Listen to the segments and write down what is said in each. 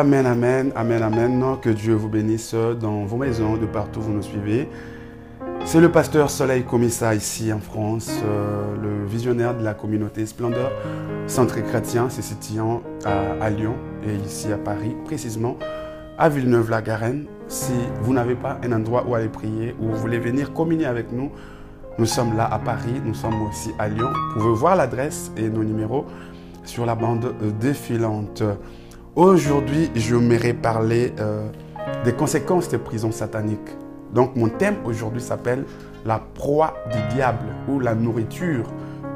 Amen, amen, amen, amen. Que Dieu vous bénisse dans vos maisons, de partout où vous nous suivez. C'est le pasteur Soleil Comissa ici en France, euh, le visionnaire de la communauté Splendeur Centre chrétien, c'est situant à, à Lyon et ici à Paris, précisément à Villeneuve-la-Garenne. Si vous n'avez pas un endroit où aller prier ou vous voulez venir communier avec nous, nous sommes là à Paris, nous sommes aussi à Lyon. Vous pouvez voir l'adresse et nos numéros sur la bande défilante. Aujourd'hui, je m'aimerais parler euh, des conséquences des prisons sataniques. Donc mon thème aujourd'hui s'appelle la proie du diable ou la nourriture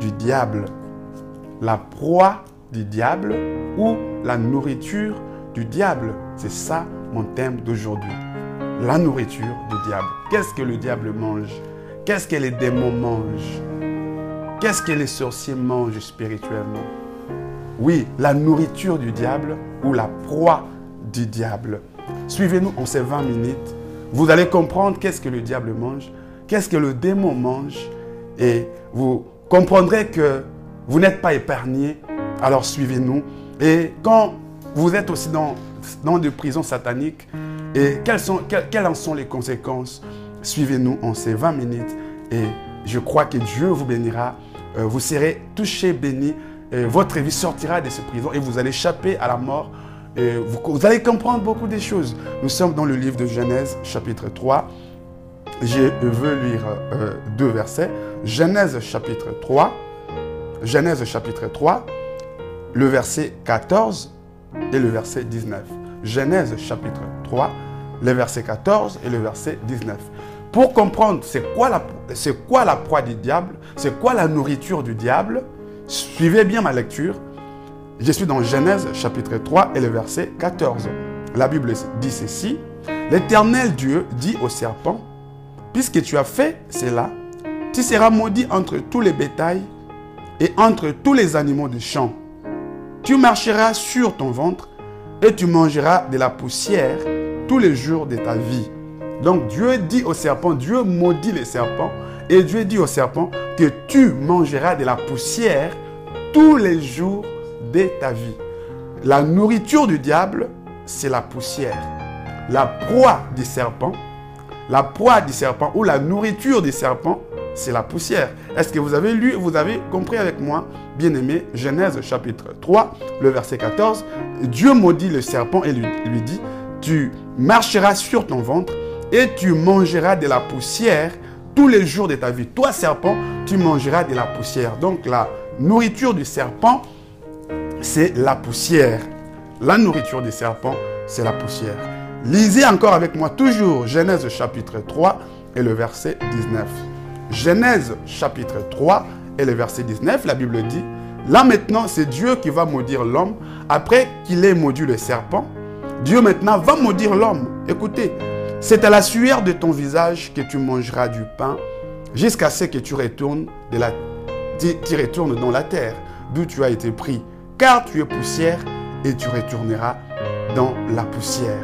du diable. La proie du diable ou la nourriture du diable. C'est ça mon thème d'aujourd'hui. La nourriture du diable. Qu'est-ce que le diable mange? Qu'est-ce que les démons mangent? Qu'est-ce que les sorciers mangent spirituellement? Oui, la nourriture du diable ou la proie du diable. Suivez-nous en ces 20 minutes. Vous allez comprendre qu'est-ce que le diable mange, qu'est-ce que le démon mange, et vous comprendrez que vous n'êtes pas épargné. Alors suivez-nous. Et quand vous êtes aussi dans, dans des prisons sataniques, et quelles, en sont les conséquences? Suivez-nous en ces 20 minutes et je crois que Dieu vous bénira. Euh, vous serez touché, béni. Votre vie sortira de cette prison et vous allez échapper à la mort. Et vous, allez comprendre beaucoup de choses. Nous sommes dans le livre de Genèse, chapitre 3. Je veux lire euh, deux versets. Genèse, chapitre 3. Genèse, chapitre 3, le verset 14 et le verset 19. Genèse, chapitre 3, le verset 14 et le verset 19. Pour comprendre c'est quoi, quoi la proie du diable, c'est quoi la nourriture du diable, suivez bien ma lecture. Je suis dans Genèse chapitre 3 et le verset 14. La Bible dit ceci. L'Éternel Dieu dit au serpent, puisque tu as fait cela, tu seras maudit entre tous les bétails et entre tous les animaux du champ. Tu marcheras sur ton ventre et tu mangeras de la poussière tous les jours de ta vie. Donc Dieu dit au serpent, Dieu maudit les serpents, et Dieu dit au serpent que tu mangeras de la poussière tous les jours de ta vie. La nourriture du diable, c'est la poussière. La proie du serpent, la proie du serpent ou la nourriture du serpent, c'est la poussière. Est-ce que vous avez lu, vous avez compris avec moi, bien-aimé, Genèse chapitre 3, le verset 14, Dieu maudit le serpent et lui, lui dit, tu marcheras sur ton ventre et tu mangeras de la poussière tous les jours de ta vie. Toi, serpent, tu mangeras de la poussière. Donc la nourriture du serpent, c'est la poussière. La nourriture du serpent, c'est la poussière. Lisez encore avec moi toujours Genèse chapitre 3 et le verset 19. Genèse chapitre 3 et le verset 19, la Bible dit, là maintenant c'est Dieu qui va maudire l'homme après qu'il ait maudit le serpent. Dieu maintenant va maudire l'homme. Écoutez, c'est à la sueur de ton visage que tu mangeras du pain jusqu'à ce que tu retournes, dans la terre d'où tu as été pris. Car tu es poussière et tu retourneras dans la poussière.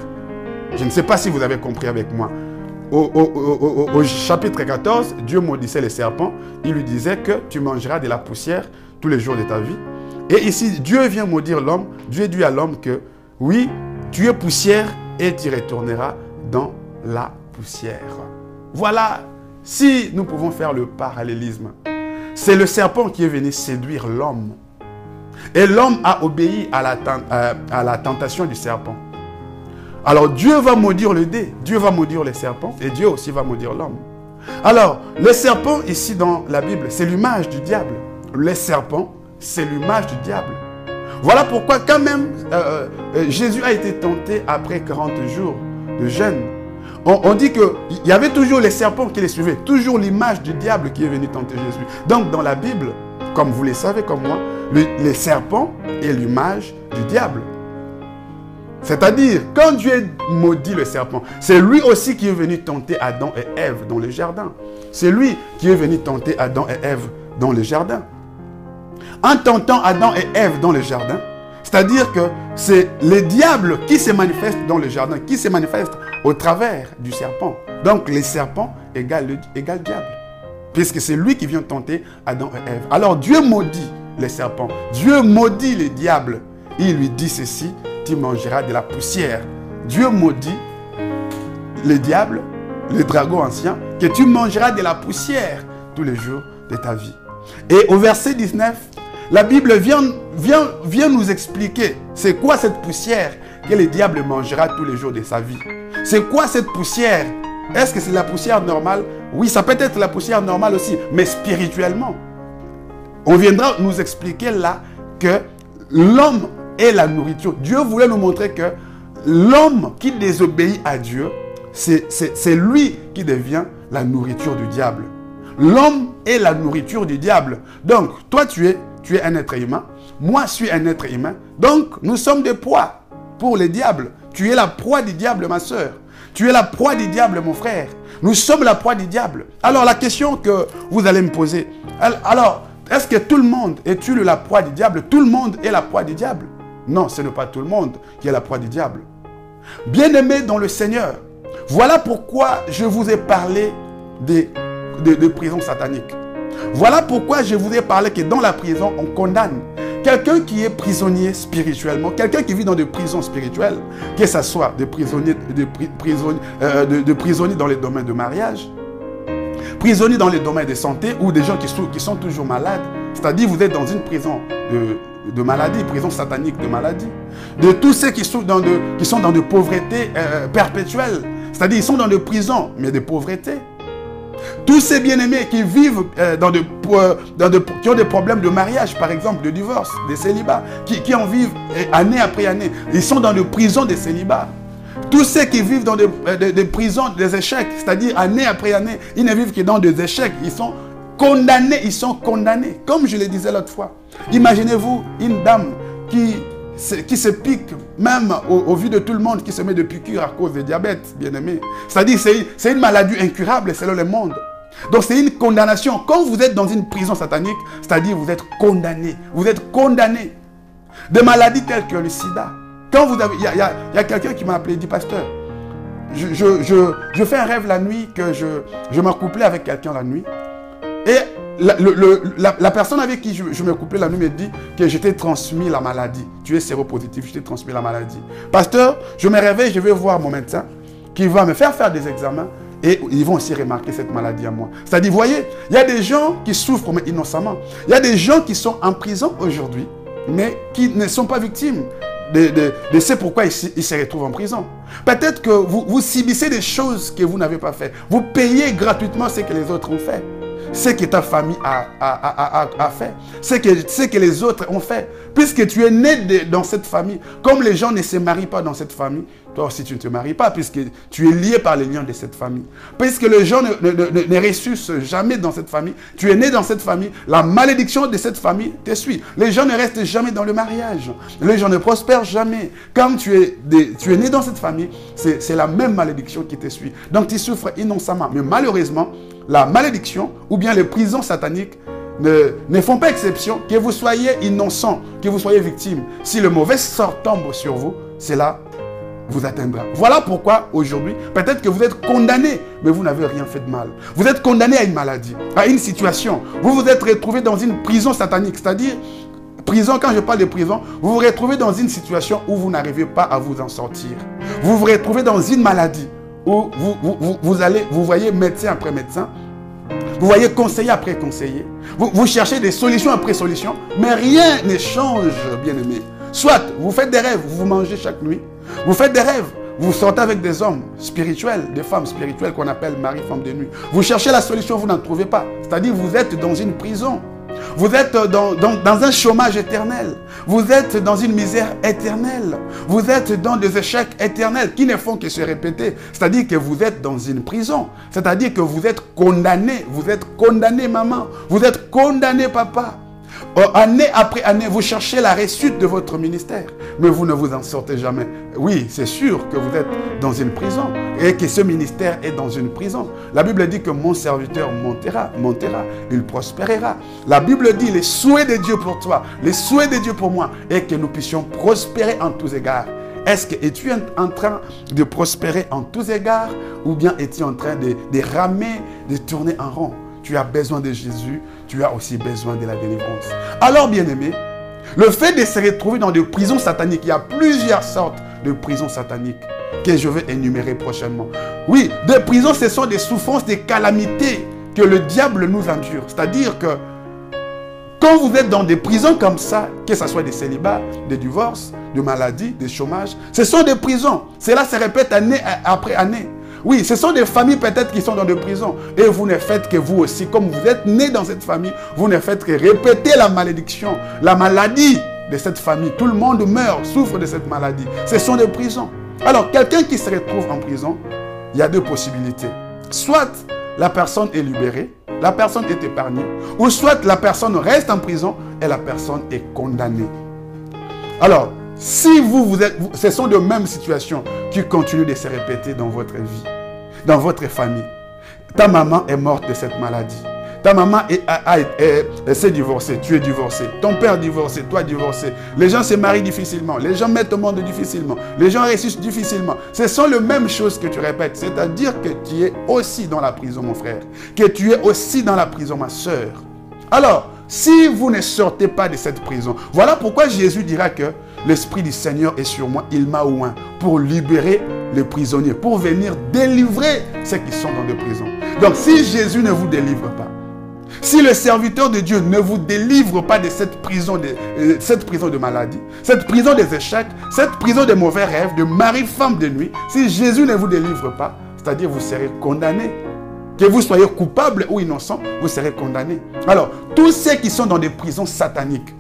Je ne sais pas si vous avez compris avec moi. Au, chapitre 14, Dieu maudissait les serpents. Il lui disait que tu mangeras de la poussière tous les jours de ta vie. Et ici, Dieu vient maudire l'homme. Dieu dit à l'homme que oui, tu es poussière et tu retourneras dans la poussière. Voilà, si nous pouvons faire le parallélisme, c'est le serpent qui est venu séduire l'homme. Et l'homme a obéi à la, la tentation du serpent. Alors Dieu va maudire le dé, Dieu va maudire les serpents et Dieu aussi va maudire l'homme. Alors, le serpent ici dans la Bible, c'est l'image du diable. Le serpent, c'est l'image du diable. Voilà pourquoi quand même euh, euh, Jésus a été tenté après 40 jours de jeûne on, dit qu'il y avait toujours les serpents qui les suivaient, toujours l'image du diable qui est venu tenter Jésus. Donc dans la Bible, comme vous le savez comme moi, les serpents est l'image du diable. C'est-à-dire, quand Dieu maudit le serpent, c'est lui aussi qui est venu tenter Adam et Ève dans le jardin. C'est lui qui est venu tenter Adam et Ève dans le jardin. En tentant Adam et Ève dans le jardin, c'est-à-dire que c'est le diable qui se manifeste dans le jardin, qui se manifeste au travers du serpent. Donc les serpents égale, égale diable. Puisque c'est lui qui vient tenter Adam et Ève. Alors Dieu maudit les serpents. Dieu maudit les diables. Il lui dit ceci, tu mangeras de la poussière. Dieu maudit le diable, le dragon ancien, que tu mangeras de la poussière tous les jours de ta vie. Et au verset 19, la Bible vient, vient, vient nous expliquer c'est quoi cette poussière que le diable mangera tous les jours de sa vie. C'est quoi cette poussière? Est-ce que c'est la poussière normale? Oui, ça peut être la poussière normale aussi, mais spirituellement. On viendra nous expliquer là que l'homme est la nourriture. Dieu voulait nous montrer que l'homme qui désobéit à Dieu, c'est lui qui devient la nourriture du diable. L'homme est la nourriture du diable. Donc, toi, tu es, tu es un être humain. Moi, je suis un être humain. Donc, nous sommes des proies pour le diable. Tu es la proie du diable, ma soeur. Tu es la proie du diable, mon frère. Nous sommes la proie du diable. Alors, la question que vous allez me poser, alors, est-ce que tout le monde est-il la proie du diable? Tout le monde est la proie du diable? Non, ce n'est pas tout le monde qui est la proie du diable. Bien-aimés dans le Seigneur, voilà pourquoi je vous ai parlé des, de, de prison satanique. Voilà pourquoi je vous ai parlé que dans la prison, on condamne quelqu'un qui est prisonnier spirituellement, quelqu'un qui vit dans des prisons spirituelles, que ce soit des euh, prisonniers dans les domaines de mariage, prisonniers dans les domaines de santé ou des gens qui sont, toujours malades. C'est-à-dire vous êtes dans une prison de, maladie, prison satanique de maladie. De tous ceux qui sont dans de, qui sont dans de pauvreté euh. C'est-à-dire ils sont dans des prisons, mais de pauvreté. Tous ces bien-aimés qui vivent euh, dans, de, euh, de, qui ont des problèmes de mariage, par exemple, de divorce, des célibats, qui, en vivent euh, année après année, ils sont dans des prisons des célibats. Tous ceux qui vivent dans des prisons des échecs, c'est-à-dire année après année, ils ne vivent que dans des échecs, ils sont condamnés, ils sont condamnés. Comme je le disais l'autre fois. Imaginez-vous une dame qui qui se pique, même au, vu de tout le monde, qui se met de piqûres à cause du diabète, bien aimé. C'est-à-dire, c'est une maladie incurable selon le monde. Donc c'est une condamnation. Quand vous êtes dans une prison satanique, c'est-à-dire vous êtes condamné. Vous êtes condamné. Des maladies telles que le sida. Quand vous. Il y a, quelqu'un qui m'a appelé, dit, pasteur, je, je, je, fais un rêve la nuit que je, je m'accouplais avec quelqu'un la nuit. Et la, personne avec qui je, me couplais la nuit me dit que je t'ai transmis la maladie. Tu es séropositif, je t'ai transmis la maladie. Pasteur, je me réveille, je vais voir mon médecin qui va me faire faire des examens et ils vont aussi remarquer cette maladie à moi. C'est-à-dire, voyez, il y a des gens qui souffrent innocemment. Il y a des gens qui sont en prison aujourd'hui, mais qui ne sont pas victimes de, ce pourquoi ils, se retrouvent en prison. Peut-être que vous, vous subissez des choses que vous n'avez pas fait. Vous payez gratuitement ce que les autres ont fait ce que ta famille a, fait, ce que les autres ont fait. Puisque tu es né dans cette famille, comme les gens ne se marient pas dans cette famille, toi aussi tu ne te maries pas, puisque tu es lié par les liens de cette famille. Puisque les gens ne, ne, ressuscitent jamais dans cette famille, tu es né dans cette famille, la malédiction de cette famille te suit. Les gens ne restent jamais dans le mariage. Les gens ne prospèrent jamais. Quand tu es, né dans cette famille, c'est la même malédiction qui te suit. Donc tu souffres innocemment. Mais malheureusement, la malédiction ou bien les prisons sataniques ne, ne, font pas exception, que vous soyez innocent, que vous soyez victime. Si le mauvais sort tombe sur vous, cela vous atteindra. Voilà pourquoi aujourd'hui, peut-être que vous êtes condamné, mais vous n'avez rien fait de mal. Vous êtes condamné à une maladie, à une situation. Vous vous êtes retrouvé dans une prison satanique, c'est-à-dire prison, quand je parle de prison, vous vous retrouvez dans une situation où vous n'arrivez pas à vous en sortir. Vous vous retrouvez dans une maladie où vous, vous, allez, vous voyez médecin après médecin, vous voyez conseiller après conseiller, vous, vous cherchez des solutions après solutions, mais rien ne change, bien aimé. Soit vous faites des rêves, vous mangez chaque nuit, vous faites des rêves, vous sortez avec des hommes spirituels, des femmes spirituelles qu'on appelle mari, femme de nuit. Vous cherchez la solution, vous n'en trouvez pas. C'est-à-dire vous êtes dans une prison. Vous êtes dans, un chômage éternel. Vous êtes dans une misère éternelle. Vous êtes dans des échecs éternels qui ne font que se répéter. C'est-à-dire que vous êtes dans une prison. C'est-à-dire que vous êtes condamné. Vous êtes condamné, maman. Vous êtes condamné, papa. Oh, année après année, vous cherchez la réussite de votre ministère, mais vous ne vous en sortez jamais. Oui, c'est sûr que vous êtes dans une prison et que ce ministère est dans une prison. La Bible dit que mon serviteur montera, montera, il prospérera. La Bible dit les souhaits de Dieu pour toi, les souhaits de Dieu pour moi, et que nous puissions prospérer en tous égards. Est-ce que es-tu en train de prospérer en tous égards ou bien es-tu en train de, de ramer, de tourner en rond? Tu as besoin de Jésus, tu as aussi besoin de la délivrance. Alors, bien-aimé, Le fait de se retrouver dans des prisons sataniques, il y a plusieurs sortes de prisons sataniques que je vais énumérer prochainement. Oui, des prisons, ce sont des souffrances, des calamités que le diable nous endure. C'est-à-dire que quand vous êtes dans des prisons comme ça, que ce soit des célibats, des divorces, des maladies, des chômages, ce sont des prisons. Cela se répète année après année. Oui, ce sont des familles peut-être qui sont dans des prisons. Et vous ne faites que vous aussi, comme vous êtes né dans cette famille, vous ne faites que répéter la malédiction, la maladie de cette famille. Tout le monde meurt, souffre de cette maladie. Ce sont des prisons. Alors, quelqu'un qui se retrouve en prison, il y a deux possibilités. Soit la personne est libérée, la personne est épargnée, ou soit la personne reste en prison et la personne est condamnée. Alors, si vous, vous êtes, ce sont de mêmes situations qui continuent de se répéter dans votre vie, dans votre famille. Ta maman est morte de cette maladie. Ta maman s'est divorcée, tu es divorcé. Ton père divorcé, toi divorcé. Les gens se marient difficilement. Les gens mettent au monde difficilement. Les gens ressuscitent difficilement. Ce sont les mêmes choses que tu répètes. C'est-à-dire que tu es aussi dans la prison, mon frère. Que tu es aussi dans la prison, ma soeur. Alors, si vous ne sortez pas de cette prison, voilà pourquoi Jésus dira que l'Esprit du Seigneur est sur moi, il m'a oint pour libérer les prisonniers, pour venir délivrer ceux qui sont dans des prisons. Donc si Jésus ne vous délivre pas, si le serviteur de Dieu ne vous délivre pas de cette prison de, euh, cette prison de maladie, cette prison des échecs, cette prison des mauvais rêves, de mari-femme de nuit, si Jésus ne vous délivre pas, c'est-à-dire vous serez condamné. Que vous soyez coupable ou innocent, vous serez condamné. Alors, tous ceux qui sont dans des prisons sataniques,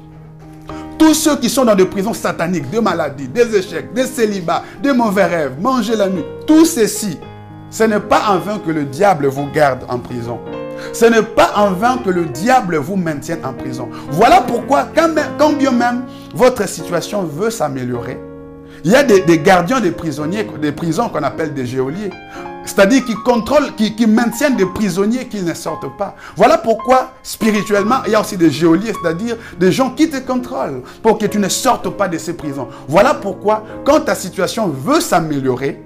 tous ceux qui sont dans des prisons sataniques, de maladies, des échecs, des célibats, des mauvais rêves, manger la nuit, tout ceci, ce n'est pas en vain que le diable vous garde en prison. Ce n'est pas en vain que le diable vous maintienne en prison. Voilà pourquoi, quand, bien même votre situation veut s'améliorer, il y a des, gardiens des prisonniers, des prisons qu'on appelle des géoliers. C'est-à-dire qui contrôlent, qui, maintiennent des prisonniers qui ne sortent pas. Voilà pourquoi, spirituellement, il y a aussi des géoliers, c'est-à-dire des gens qui te contrôlent pour que tu ne sortes pas de ces prisons. Voilà pourquoi, quand ta situation veut s'améliorer,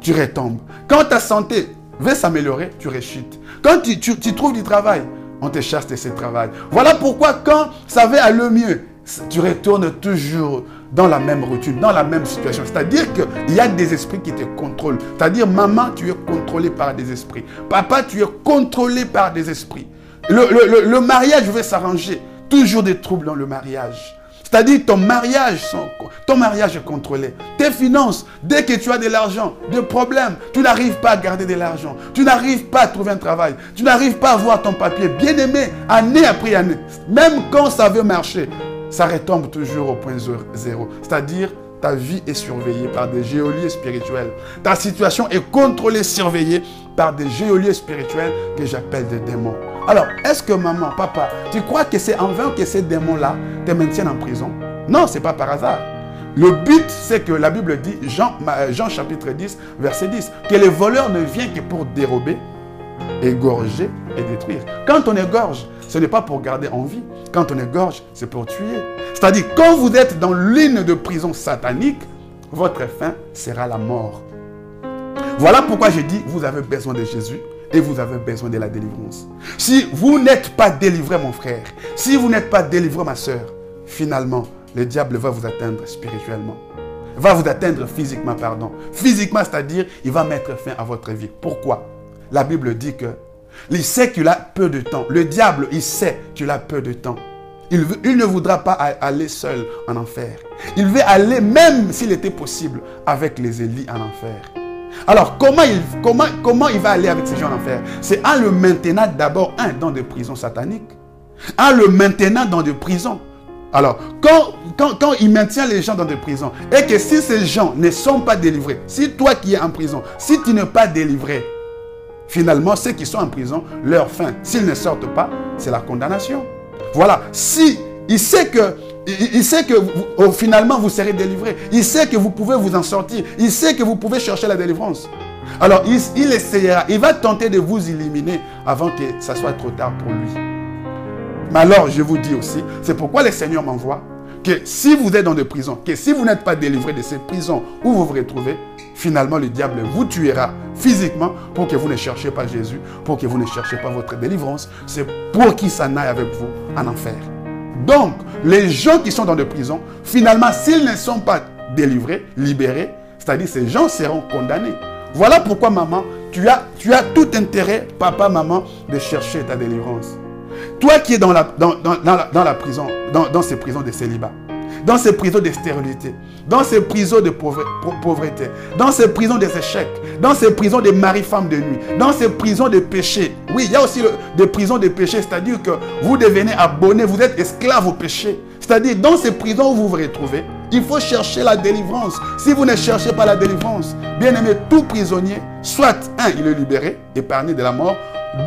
tu retombes. Quand ta santé veut s'améliorer, tu rechutes. Quand tu, trouves du travail, on te chasse de ce travail. Voilà pourquoi quand ça va aller mieux, tu retournes toujours dans la même routine, dans la même situation. C'est-à-dire qu'il y a des esprits qui te contrôlent. C'est-à-dire, maman, tu es contrôlé par des esprits. Papa, tu es contrôlé par des esprits. Le, mariage va s'arranger. Toujours des troubles dans le mariage. C'est-à-dire ton mariage, ton mariage est contrôlé. Tes finances, dès que tu as de l'argent, des problèmes, tu n'arrives pas à garder de l'argent. Tu n'arrives pas à trouver un travail. Tu n'arrives pas à voir ton papier. Bien aimé, année après année, même quand ça veut marcher, ça retombe toujours au point zéro. C'est-à-dire, ta vie est surveillée par des géoliers spirituels. Ta situation est contrôlée, surveillée par des géoliers spirituels que j'appelle des démons. Alors, est-ce que maman, papa, tu crois que c'est en vain que ces démons-là te maintiennent en prison? Non, ce n'est pas par hasard. Le but, c'est que la Bible dit, Jean, euh, Jean chapitre 10, verset 10, que les voleurs ne viennent que pour dérober, égorger et détruire. Quand on égorge, ce n'est pas pour garder en vie. Quand on égorge, c'est pour tuer. C'est-à-dire, quand vous êtes dans l'une de prison satanique, votre fin sera la mort. Voilà pourquoi je dis, vous avez besoin de Jésus et vous avez besoin de la délivrance. Si vous n'êtes pas délivré, mon frère, si vous n'êtes pas délivré, ma soeur, finalement, le diable va vous atteindre spirituellement. Va vous atteindre physiquement, pardon. Physiquement, c'est-à-dire, il va mettre fin à votre vie. Pourquoi? La Bible dit que il sait qu'il a peu de temps. Le diable, il sait qu'il a peu de temps. Il, ne voudra pas aller seul en enfer. Il veut aller, même s'il était possible, avec les élites en enfer. Alors, comment il, comment, va aller avec ces gens en enfer? C'est en le maintenant d'abord, un, dans des prisons sataniques. En le maintenant dans des prisons. Alors, quand, quand, quand, il maintient les gens dans des prisons, et que si ces gens ne sont pas délivrés, si toi qui es en prison, si tu n'es pas délivré, finalement, ceux qui sont en prison, leur fin, s'ils ne sortent pas, c'est la condamnation. Voilà. Si il sait que il, sait que oh, finalement vous serez délivré. Il sait que vous pouvez vous en sortir. Il sait que vous pouvez chercher la délivrance. Alors il, il essayera, il va tenter de vous éliminer avant que ça soit trop tard pour lui. Mais alors je vous dis aussi, c'est pourquoi le Seigneur m'envoie que si vous êtes dans des prisons, que si vous n'êtes pas délivré de ces prisons où vous vous retrouvez, finalement le diable vous tuera physiquement pour que vous ne cherchiez pas Jésus, pour que vous ne cherchiez pas votre délivrance. C'est pour qu'il s'en aille avec vous en enfer. Donc, les gens qui sont dans des prisons, finalement, s'ils ne sont pas délivrés, libérés, c'est-à-dire ces gens seront condamnés. Voilà pourquoi, maman, tu as, tu as tout intérêt, papa, maman, de chercher ta délivrance. Toi qui es dans la, dans, dans, la, prison, dans, dans ces prisons de célibat, dans ces prisons de stérilité, dans ces prisons de pauvreté, dans ces prisons des échecs, dans ces prisons de mari-femme de nuit, dans ces prisons de péché. Oui, il y a aussi des prisons de péché, c'est-à-dire que vous devenez abonné, vous êtes esclave au péché. C'est-à-dire, dans ces prisons où vous vous retrouvez, il faut chercher la délivrance. Si vous ne cherchez pas la délivrance, bien aimé, tout prisonnier, soit, un, il est libéré, épargné de la mort,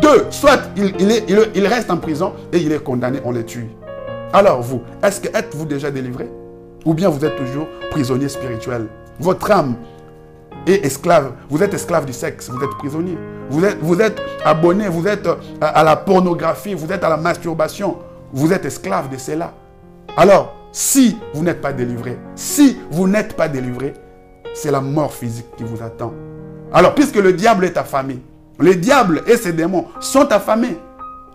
deux, soit il, il reste en prison et il est condamné, on le tue. Alors vous, est-ce que êtes-vous déjà délivré? Ou bien vous êtes toujours prisonnier spirituel Votre âme est esclave. Vous êtes esclave du sexe, vous êtes prisonnier. Vous êtes, vous êtes abonné, vous êtes à, la pornographie, vous êtes à la masturbation. Vous êtes esclave de cela. Alors, si vous n'êtes pas délivré, si vous n'êtes pas délivré, c'est la mort physique qui vous attend. Alors, puisque le diable est affamé, le diable et ses démons sont affamés.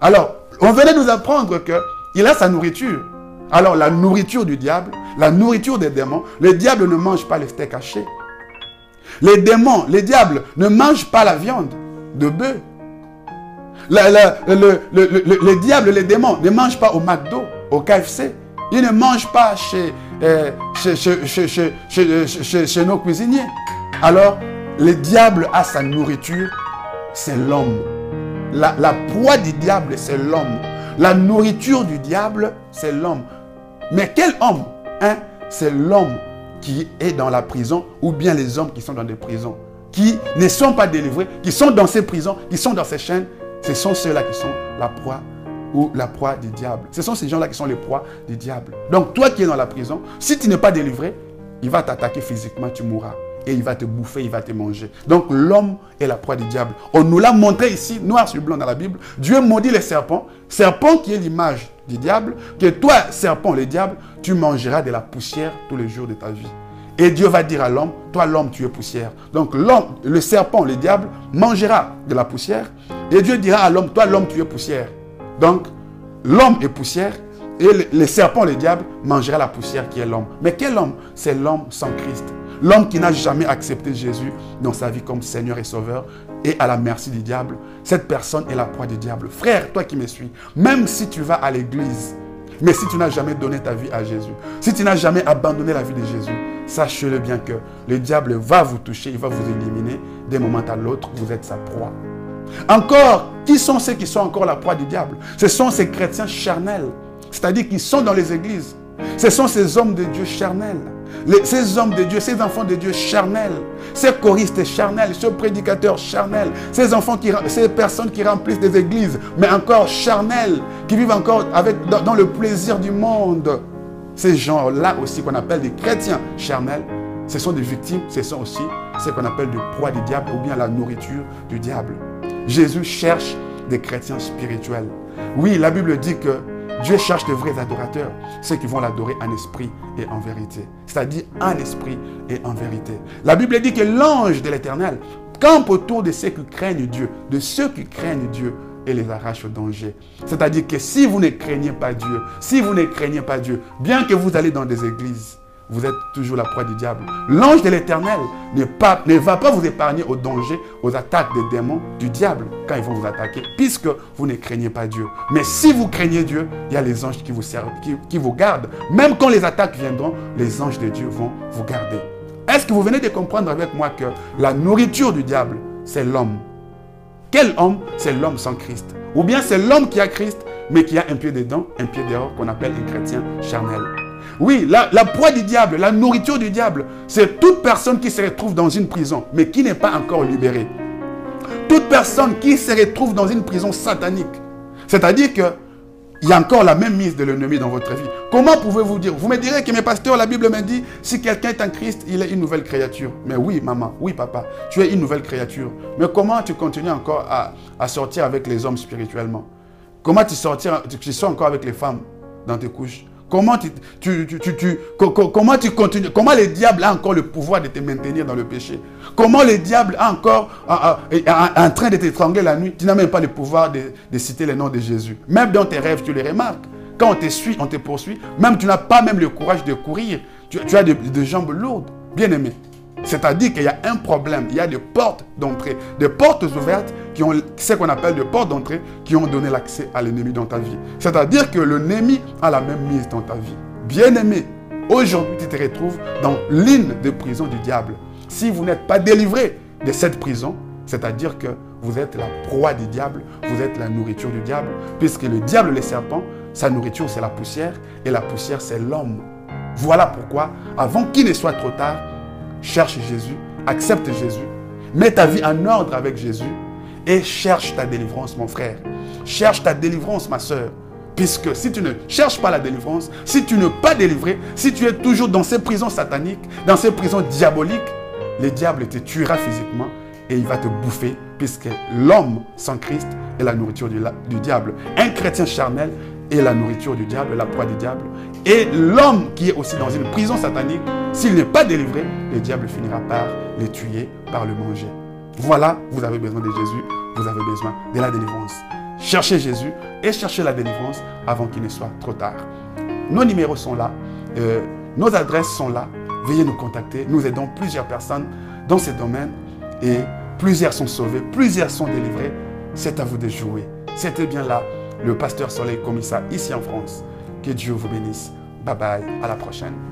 Alors, on venait nous apprendre que il a sa nourriture. Alors la nourriture du diable, la nourriture des démons, le diable ne mange pas les steaks hachés. Les démons, les diables ne mangent pas la viande de bœuf. Le, diable, les démons ne mangent pas au McDo, au KFC. Ils ne mangent pas chez, chez, nos cuisiniers. Alors, le diable a sa nourriture, c'est l'homme. La, la proie du diable, c'est l'homme. La nourriture du diable, c'est l'homme. Mais quel homme hein? C'est l'homme qui est dans la prison ou bien les hommes qui sont dans des prisons, qui ne sont pas délivrés, qui sont dans ces prisons, qui sont dans ces chaînes. Ce sont ceux-là qui sont la proie ou la proie du diable. Ce sont ces gens-là qui sont les proies du diable. Donc toi qui es dans la prison, si tu n'es pas délivré, il va t'attaquer physiquement, tu mourras et il va te bouffer, il va te manger. Donc l'homme est la proie du diable. On nous l'a montré ici, noir sur blanc dans la Bible. Dieu maudit les serpents. Serpent qui est l'image du diable, que toi, serpent, le diable, tu mangeras de la poussière tous les jours de ta vie. Et Dieu va dire à l'homme, toi l'homme, tu es poussière. Donc l'homme, le serpent, le diable, mangera de la poussière. Et Dieu dira à l'homme, toi l'homme, tu es poussière. Donc l'homme est poussière. Et le, le serpent, le diable, mangera la poussière qui est l'homme. Mais quel homme? C'est l'homme sans Christ. L'homme qui n'a jamais accepté Jésus dans sa vie comme Seigneur et Sauveur et à la merci du diable, cette personne est la proie du diable. Frère, toi qui me suis, même si tu vas à l'église, mais si tu n'as jamais donné ta vie à Jésus, si tu n'as jamais abandonné la vie de Jésus, sachez-le bien que le diable va vous toucher, il va vous éliminer. D'un moment à l'autre, vous êtes sa proie. Encore, qui sont ceux qui sont encore la proie du diable? Ce sont ces chrétiens charnels, c'est-à-dire qui sont dans les églises. Ce sont ces hommes de Dieu charnels ces hommes de Dieu, ces enfants de Dieu charnels, ces choristes charnels, ces prédicateurs charnels, ces enfants qui, ces personnes qui remplissent des églises, mais encore charnels, qui vivent encore avec, dans, le plaisir du monde. Ces gens-là aussi qu'on appelle des chrétiens charnels, ce sont des victimes, ce sont aussi ce qu'on appelle des proies du diable ou bien la nourriture du diable. Jésus cherche des chrétiens spirituels. Oui, la Bible dit que Dieu cherche de vrais adorateurs, ceux qui vont l'adorer en esprit et en vérité. C'est-à-dire en esprit et en vérité. La Bible dit que l'ange de l'Éternel campe autour de ceux qui craignent Dieu, de ceux qui craignent Dieu et les arrache au danger. C'est-à-dire que si vous ne craignez pas Dieu, si vous ne craignez pas Dieu, bien que vous allez dans des églises, vous êtes toujours la proie du diable. L'ange de l'éternel ne, va pas vous épargner au danger, aux attaques des démons du diable quand ils vont vous attaquer, puisque vous ne craignez pas Dieu. Mais si vous craignez Dieu, il y a les anges qui vous servent, qui, qui vous gardent. Même quand les attaques viendront, les anges de Dieu vont vous garder. Est-ce que vous venez de comprendre avec moi que la nourriture du diable, c'est l'homme? Quel homme C'est l'homme sans Christ? Ou bien c'est l'homme qui a Christ, mais qui a un pied dedans, un pied dehors, qu'on appelle un chrétien charnel? Oui, la, la proie du diable, la nourriture du diable, c'est toute personne qui se retrouve dans une prison, mais qui n'est pas encore libérée. Toute personne qui se retrouve dans une prison satanique. C'est-à-dire que il y a encore la même mise de l'ennemi dans votre vie. Comment pouvez-vous dire? Vous me direz que mes pasteurs, la Bible me dit, si quelqu'un est en Christ, il est une nouvelle créature. Mais oui, maman, oui, papa, tu es une nouvelle créature. Mais comment tu continues encore à, sortir avec les hommes spirituellement? Comment tu, sortir, tu sors encore avec les femmes dans tes couches? Comment tu, continues Comment le diable a encore le pouvoir de te maintenir dans le péché? Comment le diable a encore en train de t'étrangler la nuit? Tu n'as même pas le pouvoir de, citer le nom de Jésus. Même dans tes rêves, tu les remarques. quand on te suit, on te poursuit, même tu n'as pas même le courage de courir. Tu, as des jambes lourdes, bien aimé. C'est-à-dire qu'il y a un problème, il y a des portes d'entrée, des portes ouvertes ce qu'on appelle des portes d'entrée qui ont donné l'accès à l'ennemi dans ta vie. C'est-à-dire que l'ennemi a la même mise dans ta vie. Bien-aimé, aujourd'hui tu te retrouves dans l'une des prisons du diable. Si vous n'êtes pas délivré de cette prison, c'est-à-dire que vous êtes la proie du diable, vous êtes la nourriture du diable, puisque le diable, le serpent, sa nourriture c'est la poussière, et la poussière c'est l'homme. Voilà pourquoi, avant qu'il ne soit trop tard, cherche Jésus, accepte Jésus, mets ta vie en ordre avec Jésus et cherche ta délivrance, mon frère. Cherche ta délivrance, ma soeur. Puisque si tu ne cherches pas la délivrance, si tu ne pas délivré, si tu es toujours dans ces prisons sataniques, dans ces prisons diaboliques, le diable te tuera physiquement et il va te bouffer, puisque l'homme sans Christ est la nourriture du diable. Un chrétien charnel est la nourriture du diable, la proie du diable. Et l'homme qui est aussi dans une prison satanique, s'il n'est pas délivré, le diable finira par le tuer, par le manger. Voilà, vous avez besoin de Jésus, vous avez besoin de la délivrance. Cherchez Jésus et cherchez la délivrance avant qu'il ne soit trop tard. Nos numéros sont là, euh, nos adresses sont là. Veuillez nous contacter. Nous aidons plusieurs personnes dans ce domaine et plusieurs sont sauvés, plusieurs sont délivrés. C'est à vous de jouer. C'était bien là le pasteur Soleil Commissaire ici en France. Que Dieu vous bénisse. Bye bye, à la prochaine.